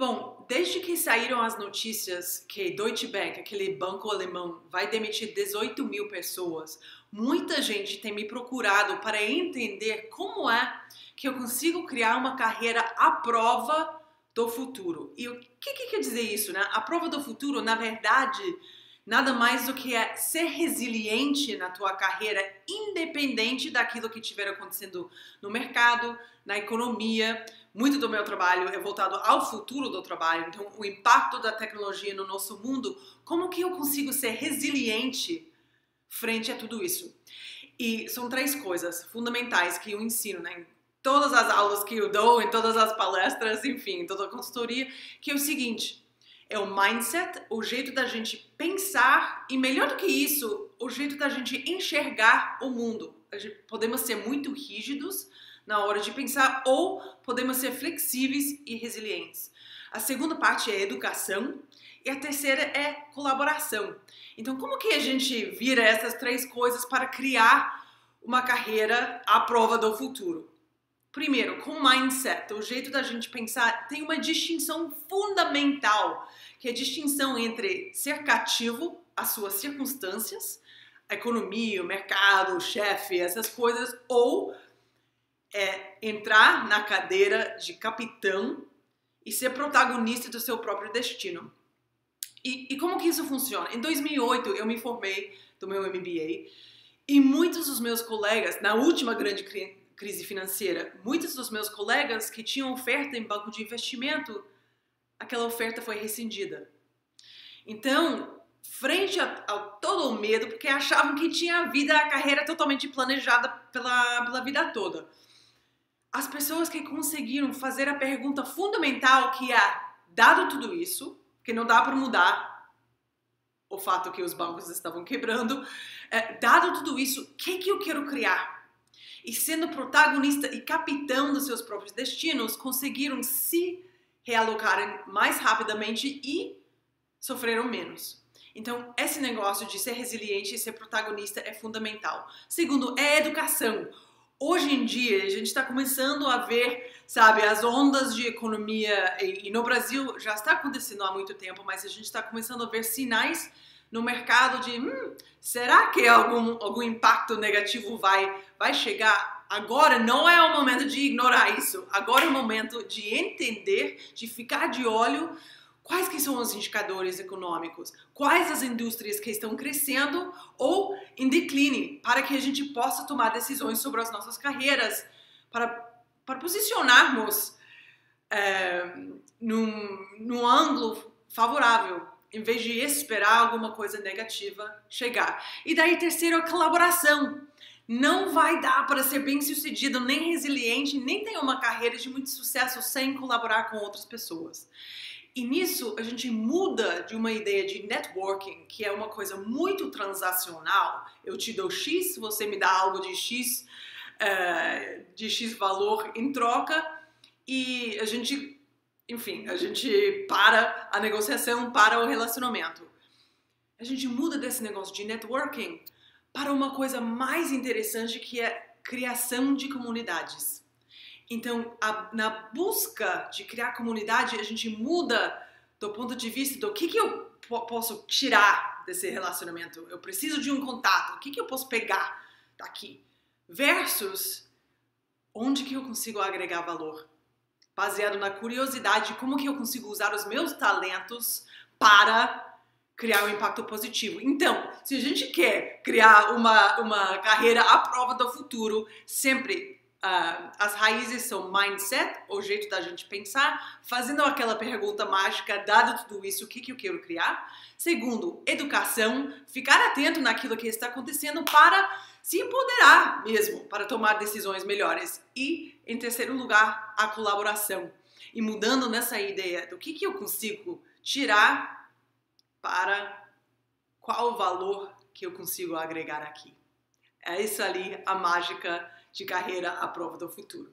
Bom, desde que saíram as notícias que Deutsche Bank, aquele banco alemão, vai demitir 18 mil pessoas, muita gente tem me procurado para entender como é que eu consigo criar uma carreira à prova do futuro. E o que, que quer dizer isso, né? A prova do futuro, na verdade, nada mais do que é ser resiliente na tua carreira, independente daquilo que estiver acontecendo no mercado, na economia. Muito do meu trabalho é voltado ao futuro do trabalho, então o impacto da tecnologia no nosso mundo, como que eu consigo ser resiliente frente a tudo isso? E são três coisas fundamentais que eu ensino, né? Em todas as aulas que eu dou, em todas as palestras, enfim, em toda a consultoria, que é o seguinte: é o mindset, o jeito da gente pensar e melhor do que isso, o jeito da gente enxergar o mundo. Podemos ser muito rígidos na hora de pensar ou podemos ser flexíveis e resilientes. A segunda parte é educação e a terceira é colaboração. Então, como que a gente vira essas três coisas para criar uma carreira à prova do futuro? Primeiro, com mindset, o jeito da gente pensar tem uma distinção fundamental, que é a distinção entre ser cativo às suas circunstâncias, a economia, o mercado, o chefe, essas coisas, ou é entrar na cadeira de capitão e ser protagonista do seu próprio destino. E, e como que isso funciona? Em 2008 eu me formei do meu MBA e muitos dos meus colegas, na última grande crise financeira, muitos dos meus colegas que tinham oferta em banco de investimento, aquela oferta foi rescindida. Então, frente a, a, todo o medo, porque achavam que tinha a vida, a carreira totalmente planejada pela, pela vida toda. As pessoas que conseguiram fazer a pergunta fundamental que é, dado tudo isso, que não dá para mudar o fato que os bancos estavam quebrando, é, dado tudo isso, o que, que eu quero criar? e sendo protagonista e capitão dos seus próprios destinos, conseguiram se realocarem mais rapidamente e sofreram menos. Então, esse negócio de ser resiliente e ser protagonista é fundamental. Segundo, é educação. Hoje em dia, a gente está começando a ver, sabe, as ondas de economia, e, e no Brasil já está acontecendo há muito tempo, mas a gente está começando a ver sinais no mercado de hum, será que algum, algum impacto negativo vai, vai chegar? Agora não é o momento de ignorar isso. Agora é o momento de entender, de ficar de olho quais que são os indicadores econômicos, quais as indústrias que estão crescendo ou em declínio, para que a gente possa tomar decisões sobre as nossas carreiras, para, para posicionarmos é, num, num ângulo favorável em vez de esperar alguma coisa negativa chegar. E daí, terceiro, a colaboração. Não vai dar para ser bem sucedido, nem resiliente, nem ter uma carreira de muito sucesso sem colaborar com outras pessoas. E nisso a gente muda de uma ideia de networking, que é uma coisa muito transacional. Eu te dou X, você me dá algo de X, uh, de X valor em troca, e a gente enfim, a gente para a negociação, para o relacionamento. A gente muda desse negócio de networking para uma coisa mais interessante que é criação de comunidades. Então, a, na busca de criar comunidade, a gente muda do ponto de vista do que, que eu posso tirar desse relacionamento. Eu preciso de um contato. O que, que eu posso pegar daqui? Versus onde que eu consigo agregar valor baseado na curiosidade de como que eu consigo usar os meus talentos para criar um impacto positivo. Então, se a gente quer criar uma, uma carreira à prova do futuro, sempre uh, as raízes são mindset, o jeito da gente pensar, fazendo aquela pergunta mágica, dado tudo isso, o que, que eu quero criar. Segundo, educação, ficar atento naquilo que está acontecendo para se empoderar mesmo para tomar decisões melhores. E, em terceiro lugar, a colaboração. E mudando nessa ideia do que, que eu consigo tirar para qual o valor que eu consigo agregar aqui. É isso ali a mágica de carreira à prova do futuro.